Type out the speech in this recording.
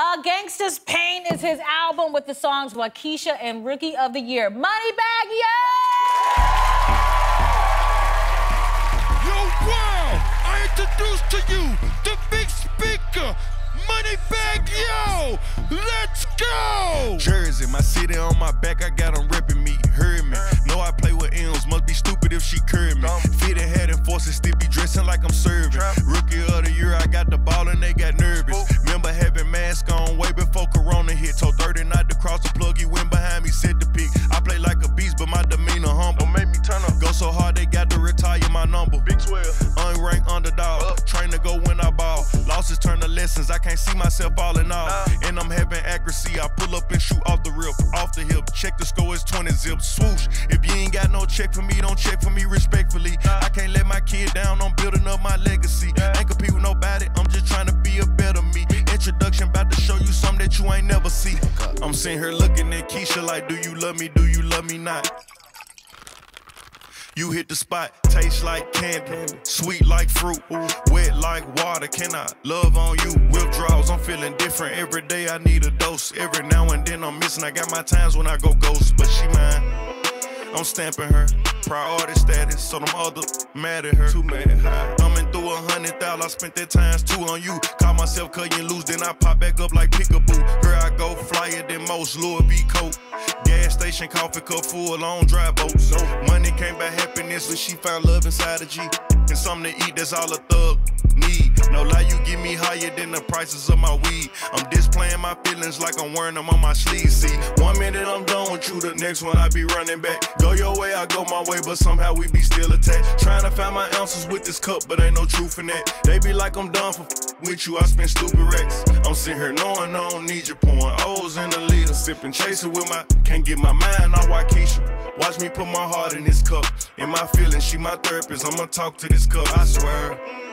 Uh, Gangsta's Pain is his album with the songs Wockesha and Rookie of the Year. Moneybagg Yo! Yo, wow! I introduce to you the big speaker, Moneybagg Yo! Let's go! Jersey, my city on my back, I got them ripping me, heard me. Know I play with M's, must be stupid if she curved me. Fitted head and forces, still be dressing like I'm serving. Rookie of the year, I got the ball and they got nervous. Went behind me, said the pick. I play like a beast, but my demeanor humble. Don't make me turn up. Go so hard, they got to retire my number. Big 12. Unranked underdog. Train to go when I ball. Losses turn to lessons, I can't see myself all off. all. And I'm having accuracy, I pull up and shoot off the rip, off the hip. Check the score, it's 20 zip. Swoosh. If you ain't got no check for me, don't check for me respectfully. I can't let my kid down, I'm building up my legacy. Sitting here looking at Keisha like, do you love me? Do you love me not? You hit the spot, taste like candy, sweet like fruit, wet like water. Can I love on you? Withdrawals, I'm feeling different every day. I need a dose. Every now and then I'm missing. I got my times when I go ghost, but she mine. I'm stamping her. Priority status, so them others mad at her. Too mad. Coming through a hundred thousand, I spent that times two on you. Call myself cutting loose, then I pop back up like peekaboo. Girl, I go flyer than most Louis V. Coat. Gas station, coffee cup full on dry came by when she found love inside a G. And something to eat, that's all a thug need. No lie, you get me higher than the prices of my weed. I'm displaying my feelings like I'm wearing them on my sleeve. See, one minute I'm done with you, the next one I be running back. Go your way, I go my way, but somehow we be still attached. Trying to find my ounces with this cup, but ain't no truth in that. They be like I'm done for with you, I spend stupid racks. I'm sitting here knowing I don't need you, pouring O's in sipping, chasing with my, can't get my mind on Wockesha. Watch me put my heart in this cup. In my feelings, she my therapist, I'ma talk to this cup, I swear.